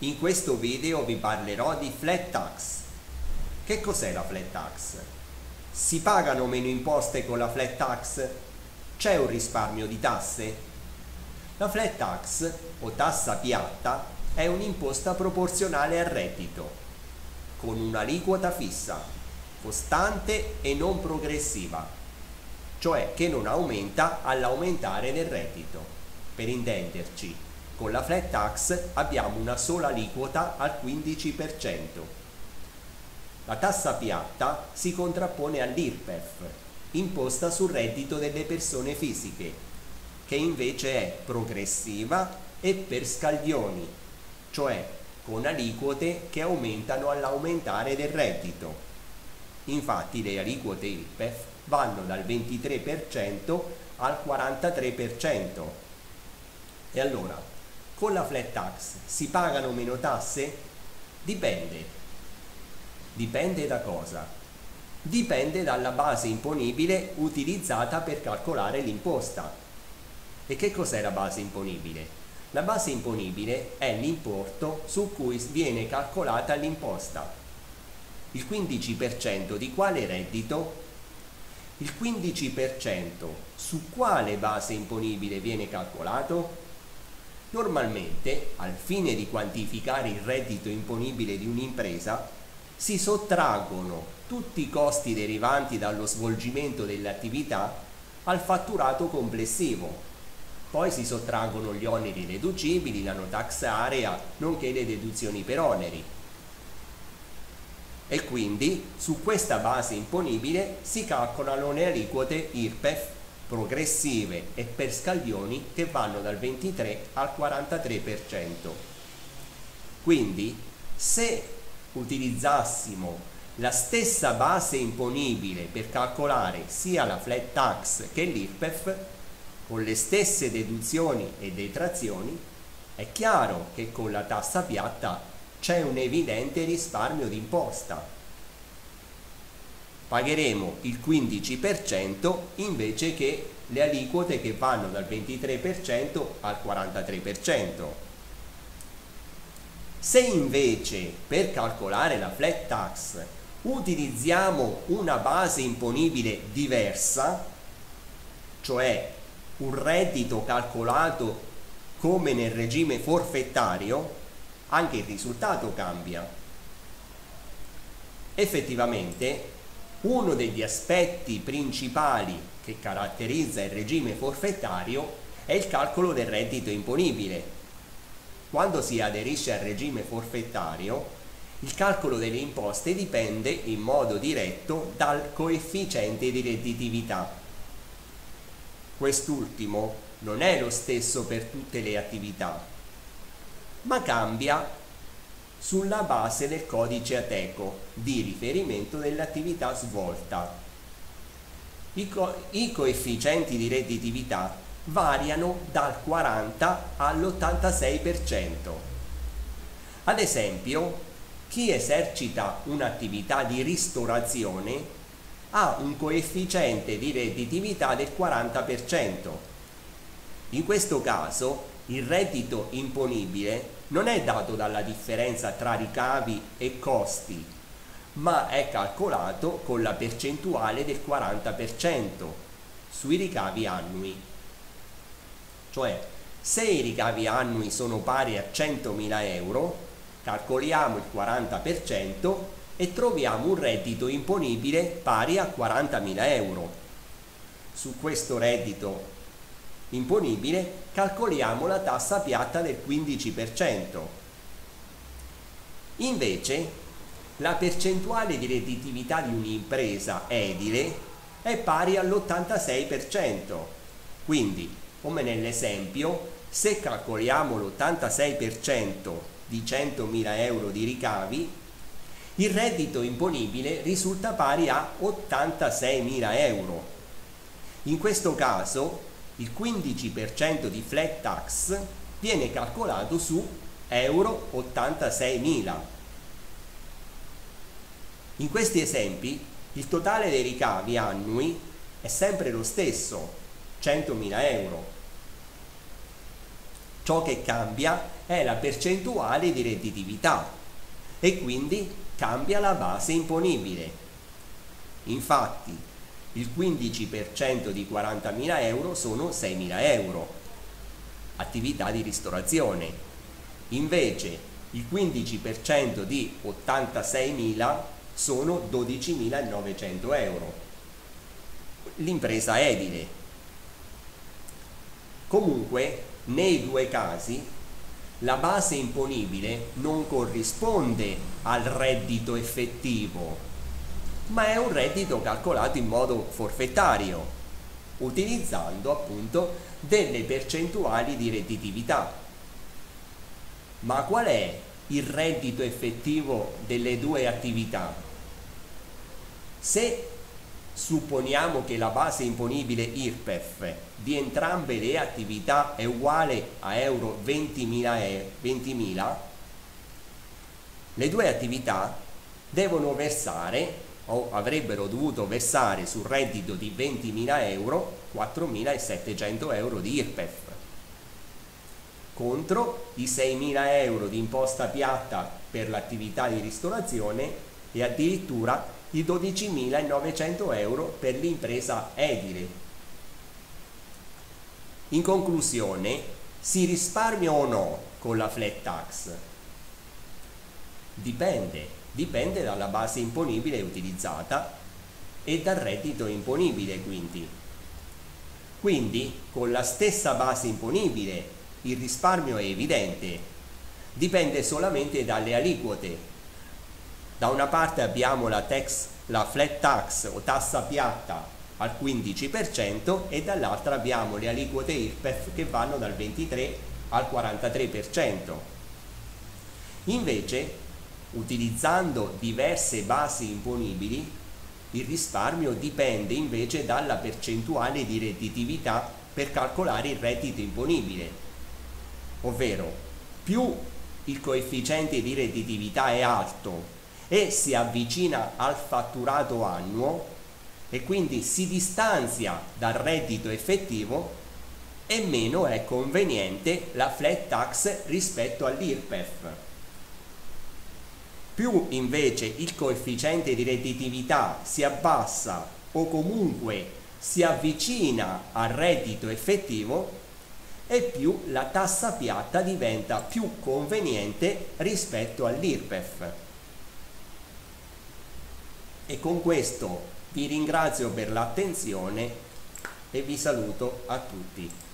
In questo video vi parlerò di flat tax. Che cos'è la flat tax? Si pagano meno imposte con la flat tax? C'è un risparmio di tasse? La flat tax o tassa piatta è un'imposta proporzionale al reddito, con un'aliquota fissa, costante e non progressiva, cioè che non aumenta all'aumentare del reddito. Per intenderci, con la flat tax abbiamo una sola aliquota al 15%. La tassa piatta si contrappone all'IRPEF, imposta sul reddito delle persone fisiche, che invece è progressiva e per scaglioni, cioè con aliquote che aumentano all'aumentare del reddito. Infatti le aliquote IRPEF vanno dal 23% al 43%. E allora, con la flat tax si pagano meno tasse? Dipende. Dipende da cosa? Dipende dalla base imponibile utilizzata per calcolare l'imposta. E che cos'è la base imponibile? La base imponibile è l'importo su cui viene calcolata l'imposta. Il 15% di quale reddito? Il 15% su quale base imponibile viene calcolato? Normalmente, al fine di quantificare il reddito imponibile di un'impresa, si sottraggono tutti i costi derivanti dallo svolgimento dell'attività al fatturato complessivo. Poi si sottraggono gli oneri deducibili, la no tax area, nonché le deduzioni per oneri. E quindi su questa base imponibile si calcolano le aliquote IRPEF progressive e per scaglioni che vanno dal 23 al 43%. Quindi se utilizzassimo la stessa base imponibile per calcolare sia la flat tax che l'IRPEF con le stesse deduzioni e detrazioni, è chiaro che con la tassa piatta c'è un evidente risparmio d'imposta pagheremo il 15% invece che le aliquote che vanno dal 23% al 43%. Se invece per calcolare la flat tax utilizziamo una base imponibile diversa, cioè un reddito calcolato come nel regime forfettario, anche il risultato cambia. Effettivamente uno degli aspetti principali che caratterizza il regime forfettario è il calcolo del reddito imponibile. Quando si aderisce al regime forfettario, il calcolo delle imposte dipende in modo diretto dal coefficiente di redditività. Quest'ultimo non è lo stesso per tutte le attività, ma cambia sulla base del codice ATECO di riferimento dell'attività svolta. I, co I, coefficienti di redditività variano dal 40 all'86%. Ad esempio, chi esercita un'attività di ristorazione ha un coefficiente di redditività del 40%. In questo caso il reddito imponibile non è dato dalla differenza tra ricavi e costi, ma è calcolato con la percentuale del 40% sui ricavi annui. Cioè, se i ricavi annui sono pari a 100.000 euro, calcoliamo il 40% e troviamo un reddito imponibile pari a 40.000 euro. Su questo reddito imponibile, calcoliamo la tassa piatta del 15%. Invece, la percentuale di redditività di un'impresa edile è pari all'86%. Quindi, come nell'esempio, se calcoliamo l'86% di 100.000 euro di ricavi, il reddito imponibile risulta pari a 86.000 euro. In questo caso il 15% di flat tax viene calcolato su euro 86.000. In questi esempi il totale dei ricavi annui è sempre lo stesso, 100.000 euro. ciò che cambia è la percentuale di redditività e quindi cambia la base imponibile. Infatti il 15% di 40.000 euro sono 6.000 euro, attività di ristorazione. Invece il 15% di 86.000 sono 12.900 euro. L'impresa edile. Comunque, nei due casi, la base imponibile non corrisponde al reddito effettivo, ma è un reddito calcolato in modo forfettario, utilizzando appunto delle percentuali di redditività. Ma qual è il reddito effettivo delle due attività? Se supponiamo che la base imponibile IRPEF di entrambe le attività è uguale a euro 20.000, 20 le due attività devono versare avrebbero dovuto versare sul reddito di 20.000 euro 4.700 euro di IRPEF contro i 6.000 euro di imposta piatta per l'attività di ristorazione e addirittura i 12.900 euro per l'impresa edile. In conclusione, si risparmia o no con la flat tax? Dipende, dipende dalla base imponibile utilizzata e dal reddito imponibile quindi. Quindi con la stessa base imponibile il risparmio è evidente, dipende solamente dalle aliquote da una parte abbiamo la, tax, la flat tax o tassa piatta al 15% e dall'altra abbiamo le aliquote IRPEF che vanno dal 23 al 43%. Invece, utilizzando diverse basi imponibili, il risparmio dipende invece dalla percentuale di redditività per calcolare il reddito imponibile, ovvero più il coefficiente di redditività è alto e si avvicina al fatturato annuo e quindi si distanzia dal reddito effettivo e meno è conveniente la flat tax rispetto all'IRPEF. Più invece il coefficiente di redditività si abbassa o comunque si avvicina al reddito effettivo e più la tassa piatta diventa più conveniente rispetto all'IRPEF. E con questo vi ringrazio per l'attenzione e vi saluto a tutti.